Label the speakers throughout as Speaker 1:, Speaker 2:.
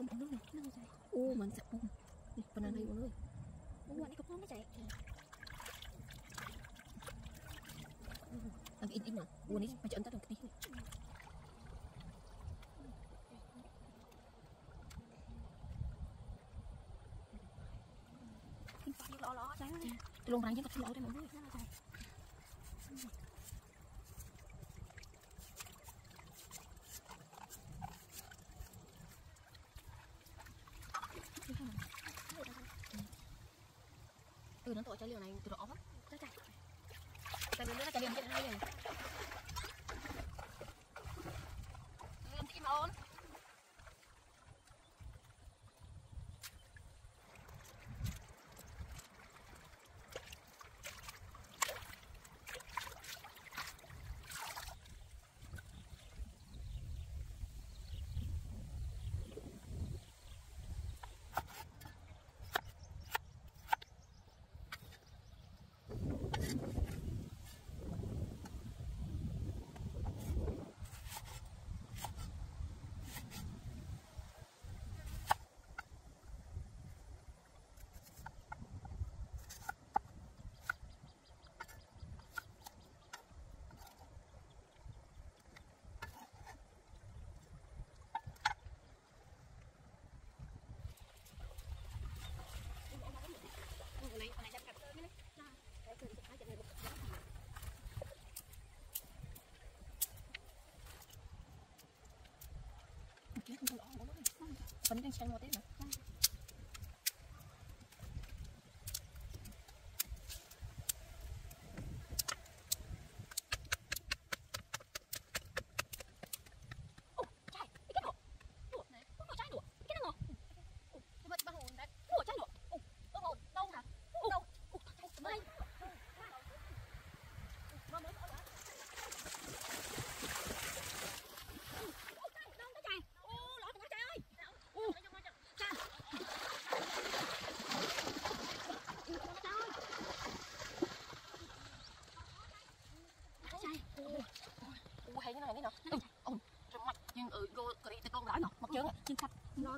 Speaker 1: không ăn nước
Speaker 2: nè nó chạy
Speaker 1: ô mình sạch bông nè bên này luôn ơi.
Speaker 2: Ủa anh cũng không nó chạy
Speaker 1: lagi in in nè ô này macam entah dong kini
Speaker 2: kinh
Speaker 1: នឹងទៅចុះលឿនណាយទៅអស់
Speaker 2: ទៅចាស់
Speaker 1: តែវាលឿនតែលឿនចិត្តហើយ Vẫn đang sang ngồi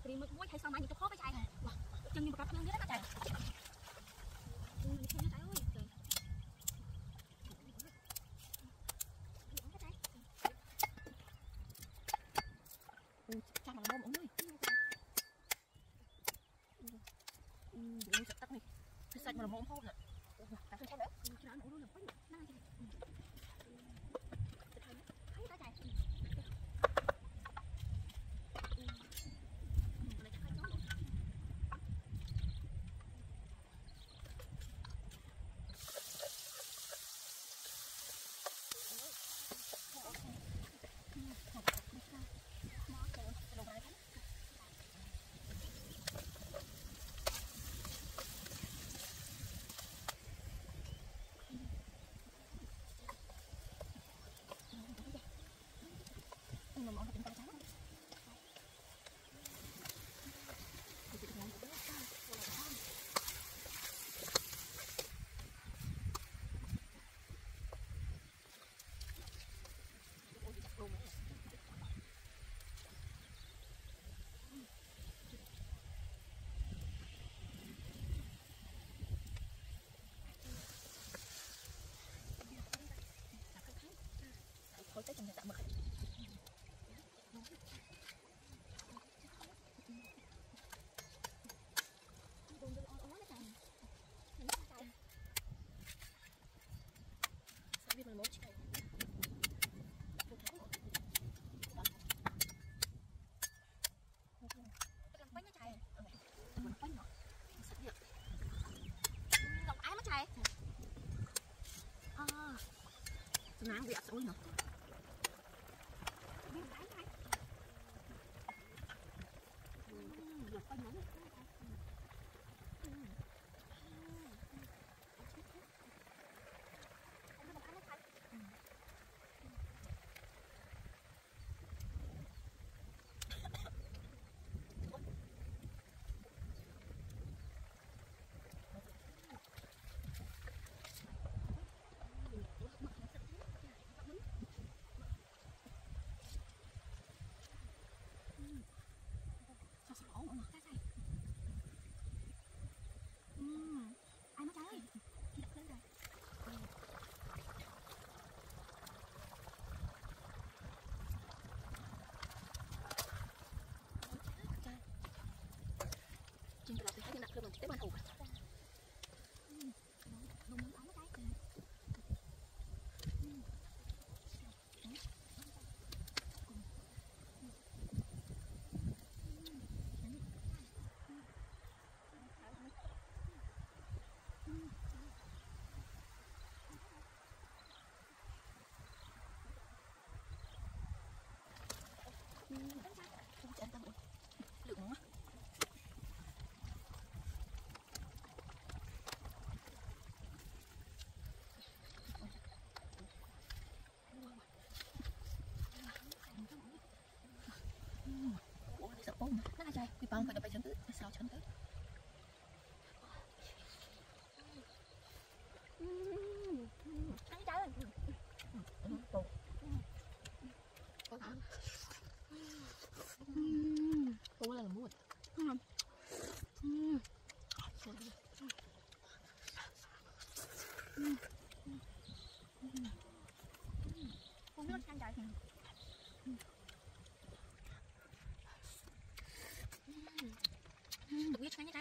Speaker 2: ត្រីមឹកមួយហើយសល់ម៉ាញ់ទៅខោបឯងចឹងខ្ញុំប្រកាសខ្លួនទៀត
Speaker 1: Thôi tới trong tạm mực Sao biết mà mốt chạy Một tháng rồi.
Speaker 2: Quấy nó chạy
Speaker 1: Mình quay nhỏ Sạch
Speaker 2: Pag-manit.
Speaker 1: Để mà thủ Ủa, Nó là trời, cái bông phải đập bay tới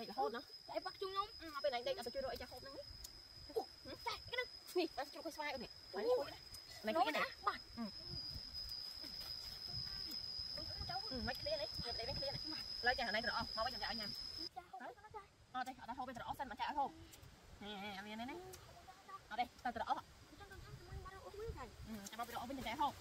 Speaker 1: ដេករហូតណា
Speaker 2: តែបាក់ជុំខ
Speaker 1: ្ញុំមកពេលណាដេកអត់ទៅជួយរកអីចាស់ហូបហ្នឹង
Speaker 2: ចាស់ហ្នឹង
Speaker 1: នេះតែជួយខ្លួនស្វាយអូននេះជួយណា
Speaker 2: ហ្នឹងគេណាបាទ
Speaker 1: មិនឃ្លៀនទេយកលេងមិនឃ្លៀនទេឡើយចាស់ហ្នឹងត្រអស់មកវិញចាំតែឲ្យញ៉ាំ
Speaker 2: ចាស់ហូប
Speaker 1: អត់ទេអត់ដល់ហូបវាត្រអស់សិនមកចាស់ឲ្យហូបនេះអត់មានទេណាអត់ទេតែត្រអស់
Speaker 2: ចាំទៅញ៉ាំតែមិនបាត់អស់វិញចា
Speaker 1: ចាំមកវាត្រអស់វិញចាំហូប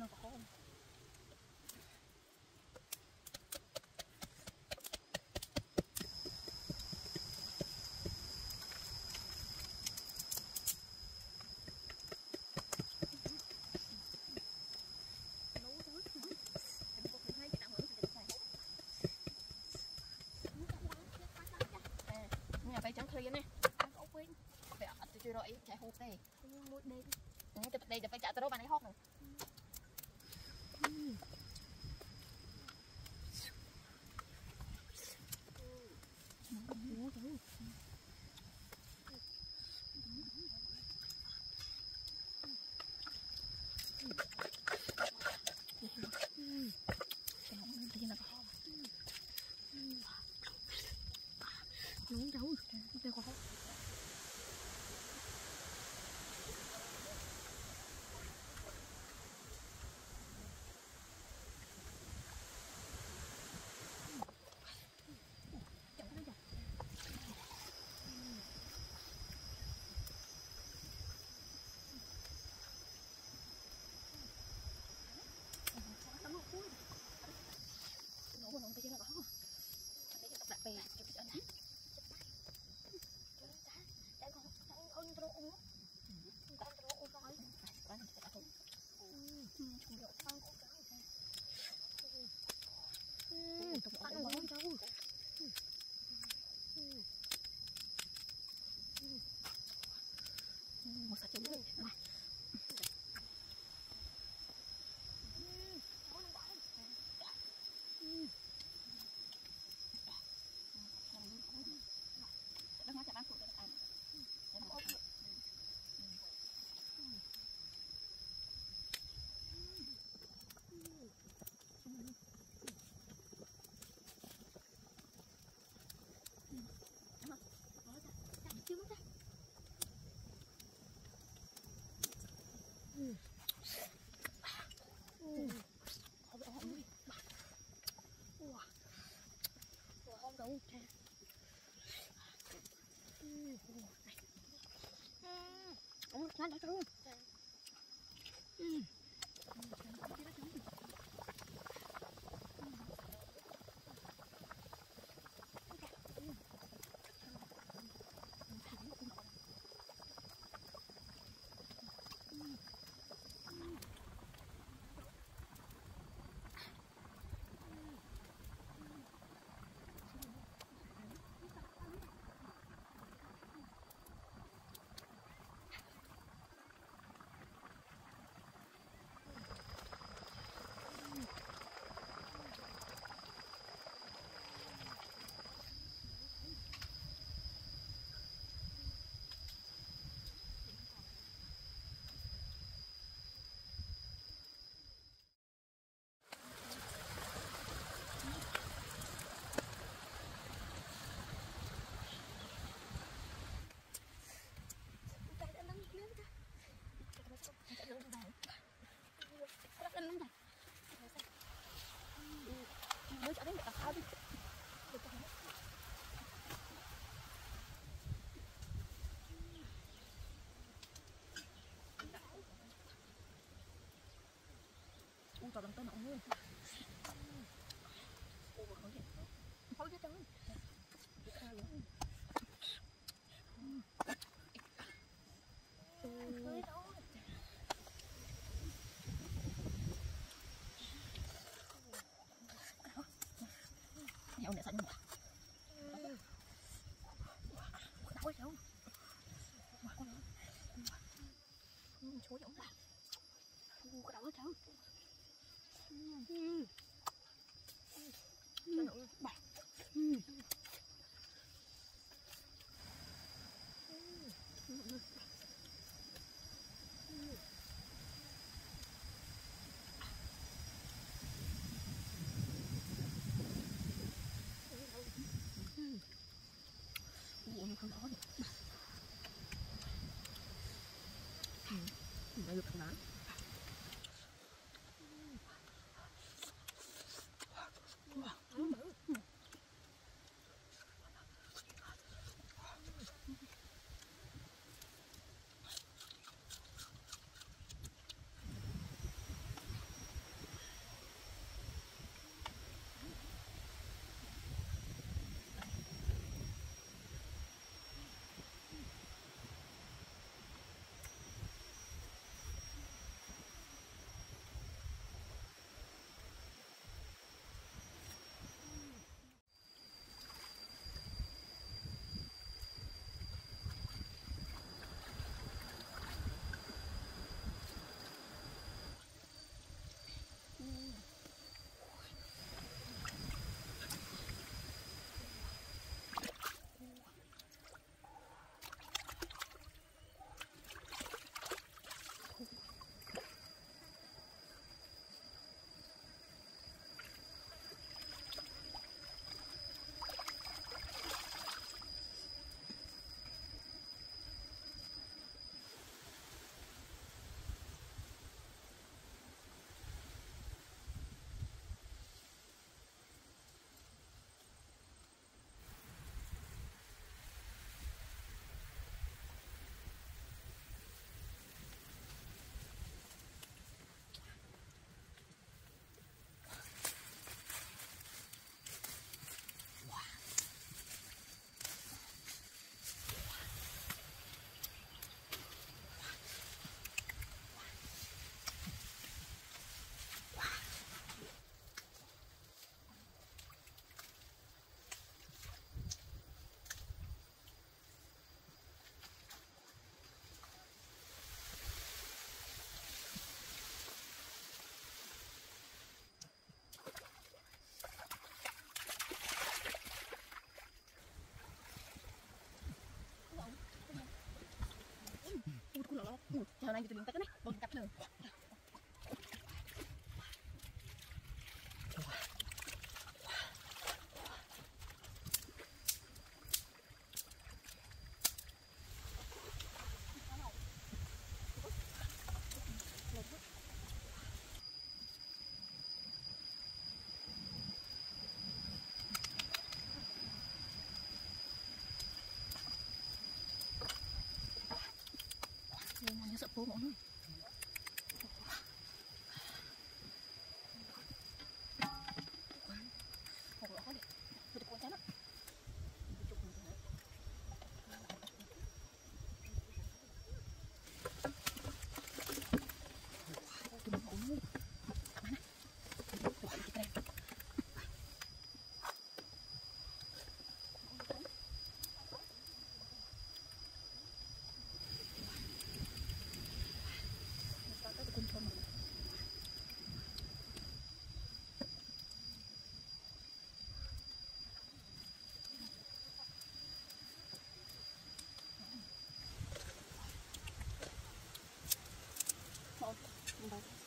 Speaker 1: nó có không phải trắng khơi nè phải ở, từ rồi, chạy hộp này. Ngay từ đây phải chạy từ đâu bạn ấy hộp
Speaker 2: Okay.
Speaker 1: không cho bằng tôi nóng luôn
Speaker 2: Thôi chứ trời
Speaker 1: Được Hãy subscribe cho
Speaker 2: kênh Ghiền Mì Gõ Để không bỏ
Speaker 1: lỡ những video hấp dẫn ចាំឡើងទៅលេងទឹកណាបងកាត់ភ្លើង โค้ง Nó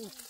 Speaker 1: U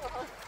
Speaker 1: Oh.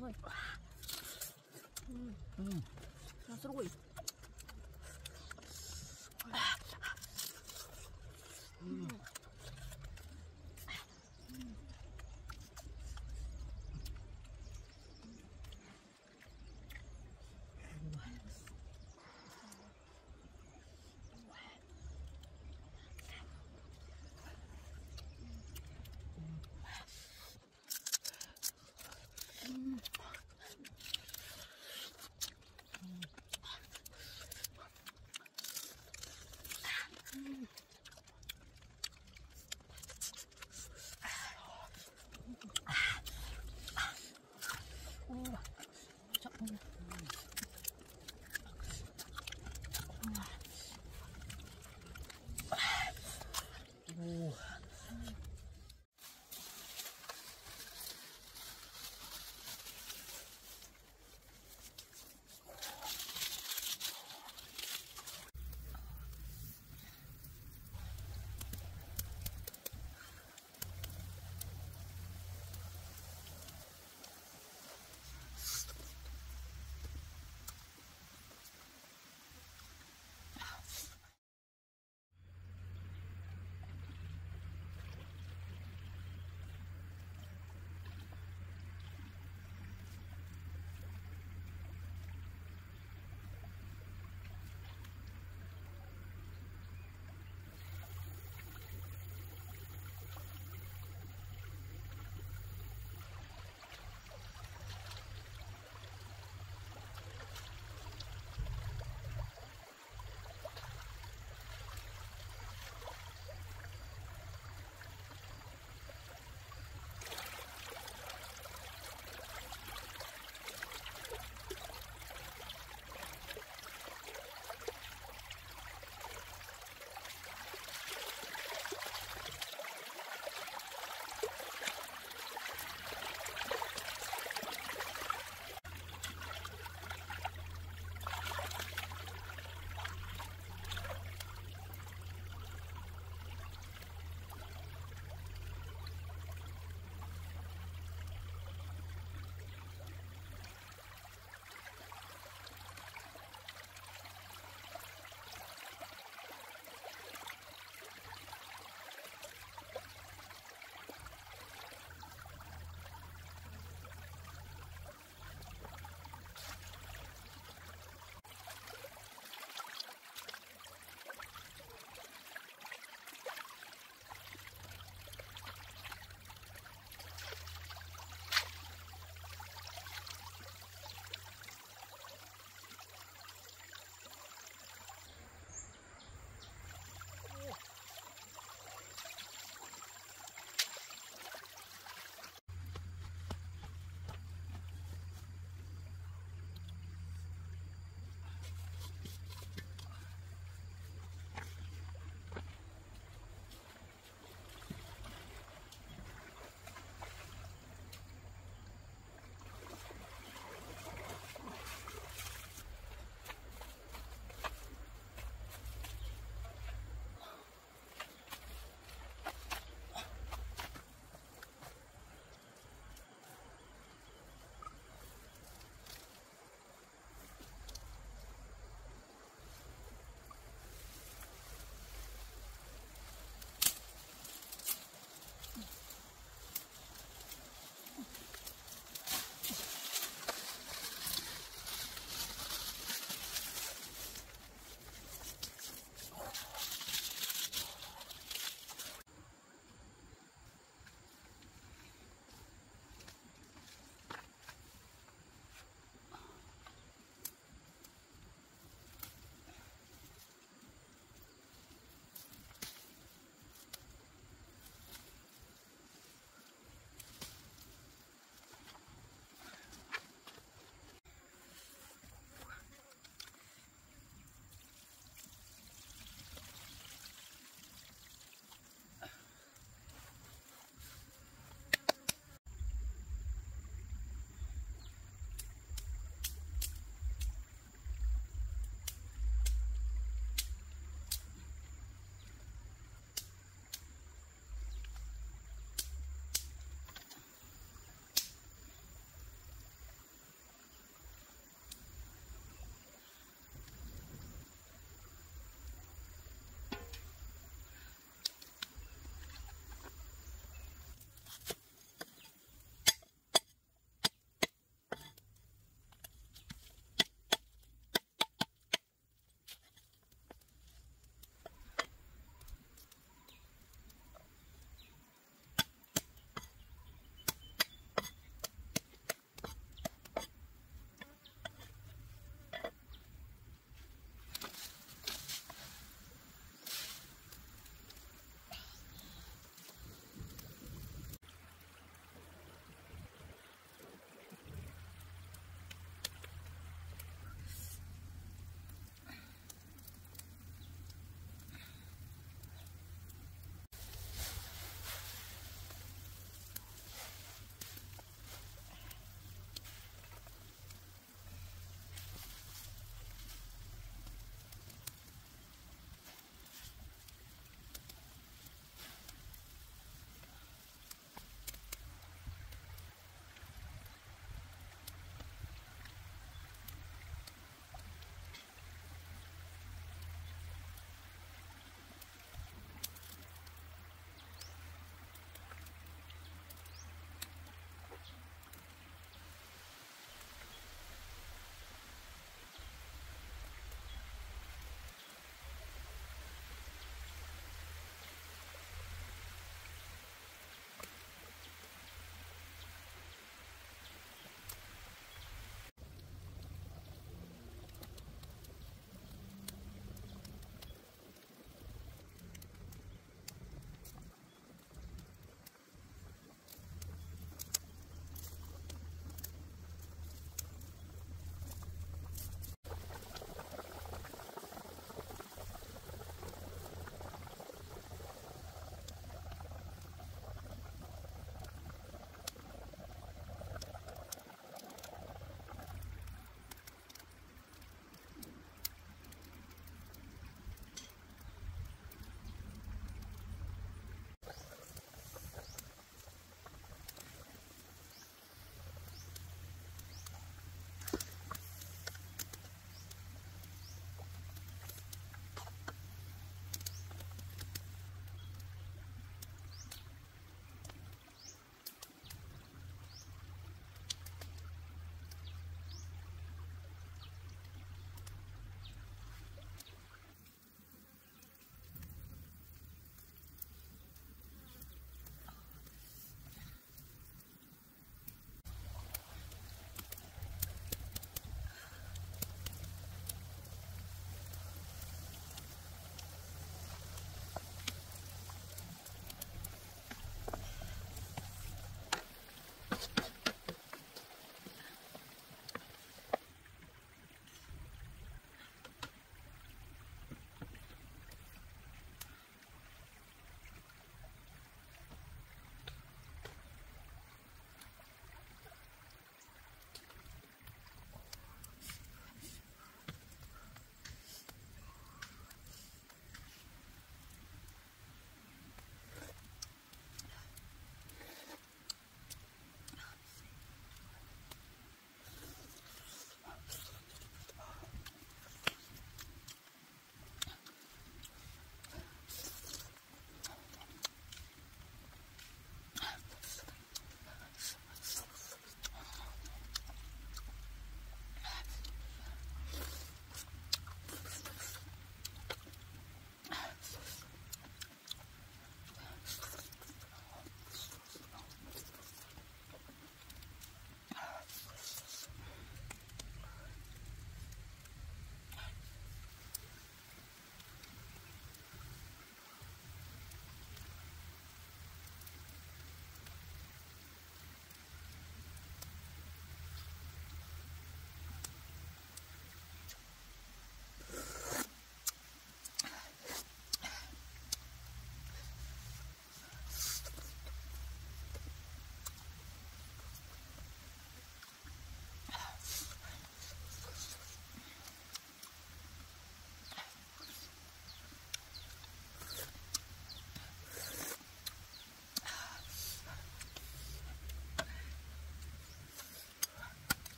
Speaker 1: 香啊！嗯嗯，那是味。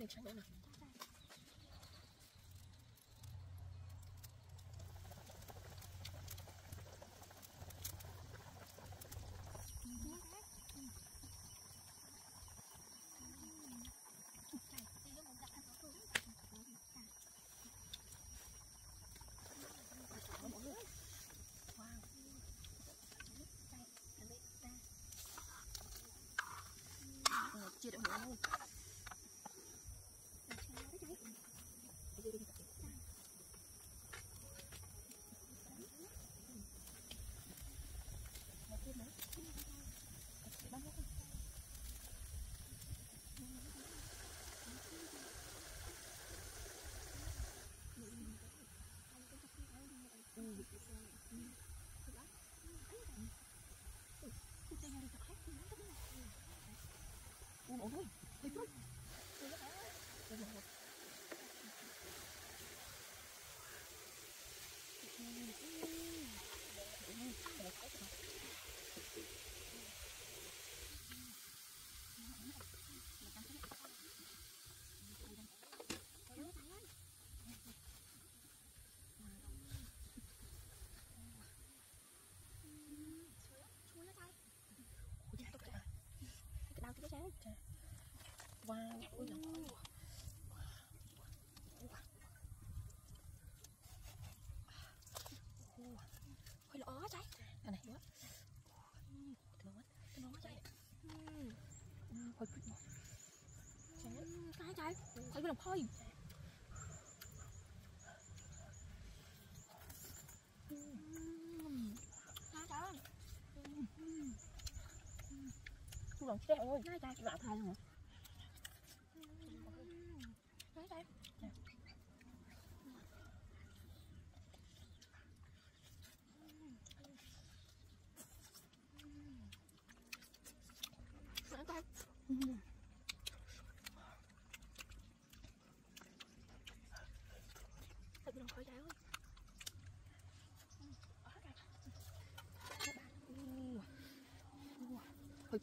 Speaker 1: 那成功了。I'm gonna paw you. Chú bằng chết ơi.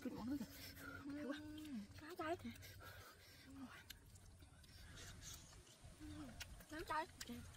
Speaker 1: Hồi chút nữa kìa.
Speaker 2: trái cháy, trái trái. không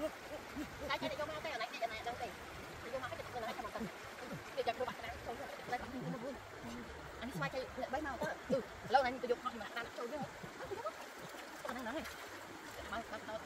Speaker 1: Ừ. lâu nay tôi dùng họ mà đang chơi nữa còn đang nói này. Mau mau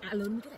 Speaker 1: à lớn cái này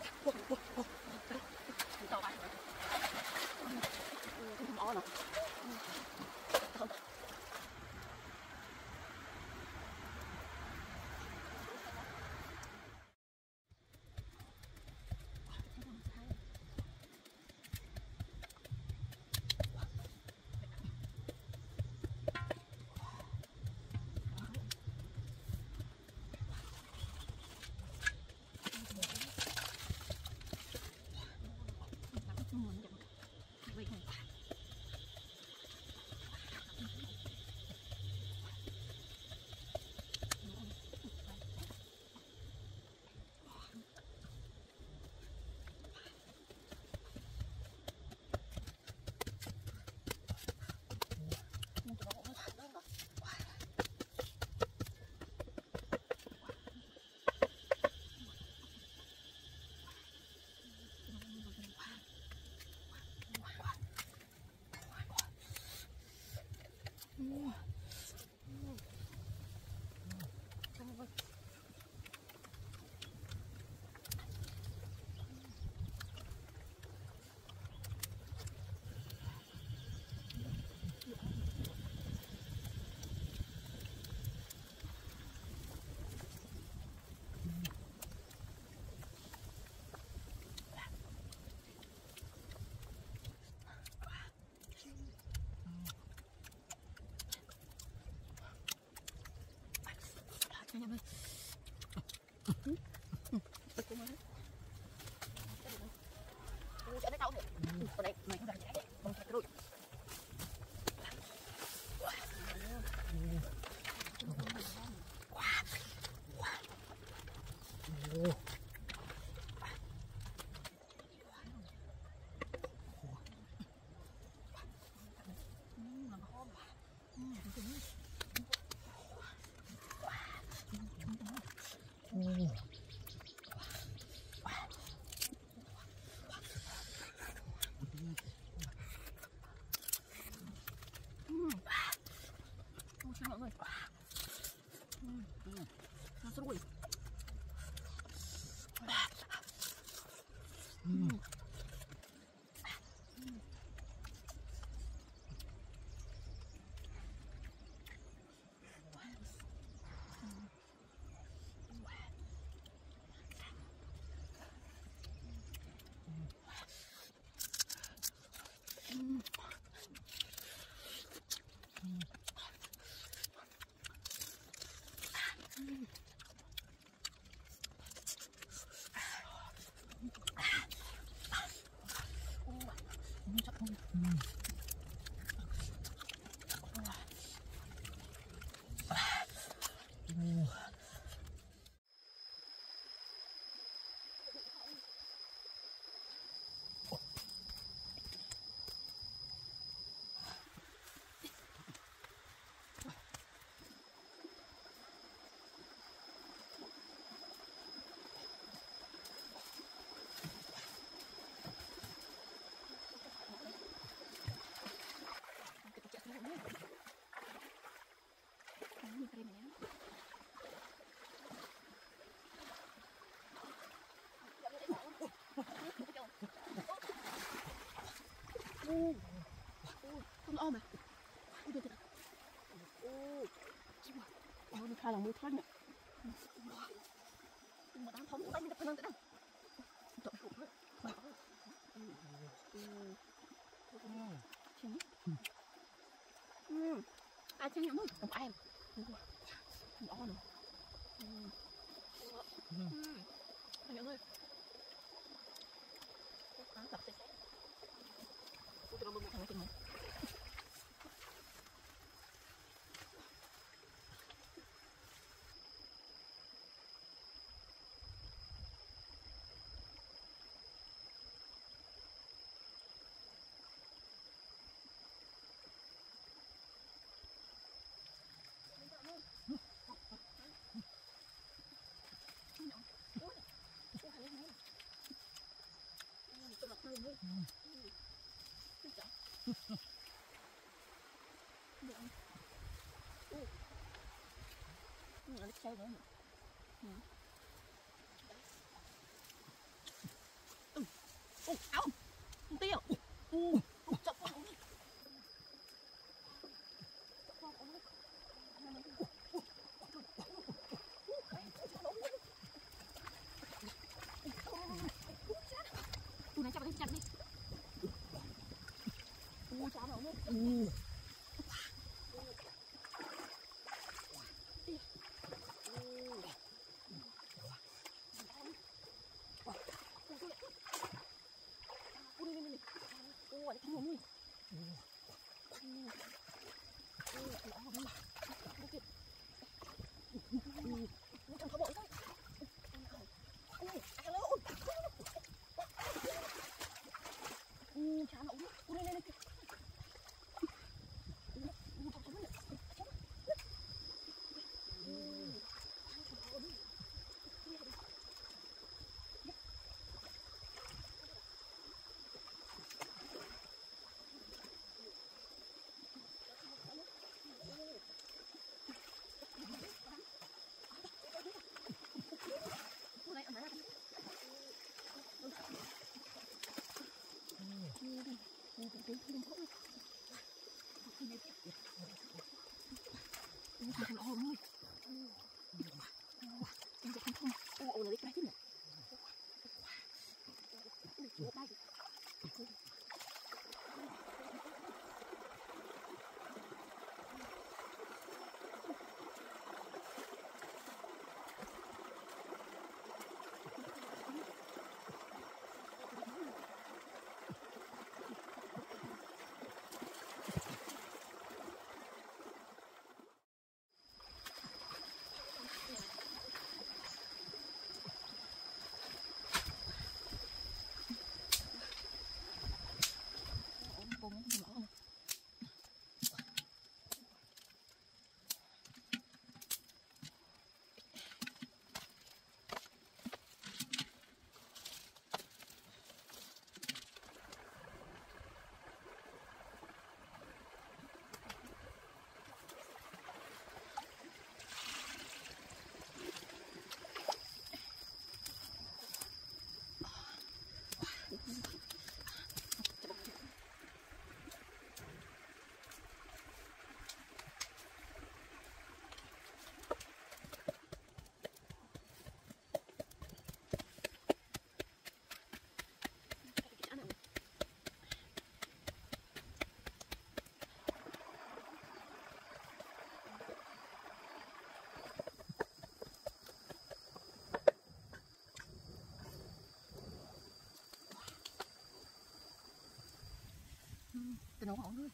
Speaker 1: Manama. ないうん。うん。あいうん、うん come from? Ừ, ừ. Nó rồi. ô ô không ôm mà ôi trời ô chim à ô nó khai là mưa thoát nè mà đang phóng tay mình đập phân tới đâu Trời. Ừ, Ai chăng nhắm thôi, không ai nữa. Ừ. Ừ. Anh nhận ơi. Ăn tập sẽ Ủa, tôi một thằng chừng này. Nó chơi nữa. Ừ. Ừ. áo. Tiêu. Ừ. 我的天！Ui, trong Tôi nấu hỏng luôn.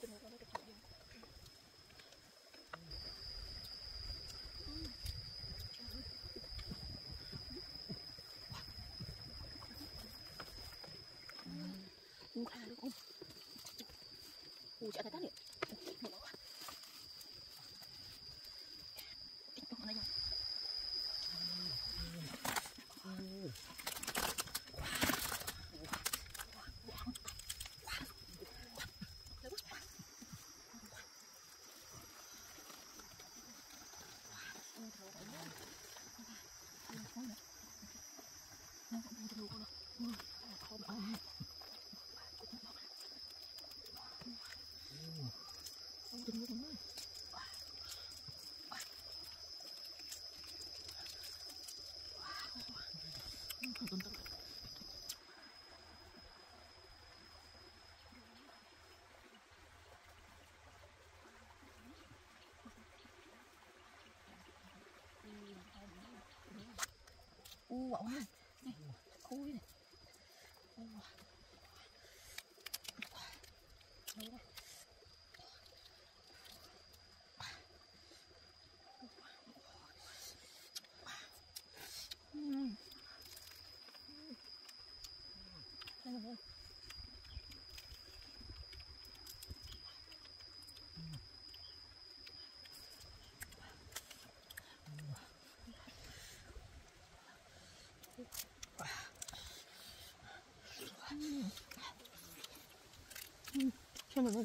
Speaker 1: Tôi nấu cái chuyện gì? Ui, à, được không? Ui, chả u quả hoa này khui này. Xem rồi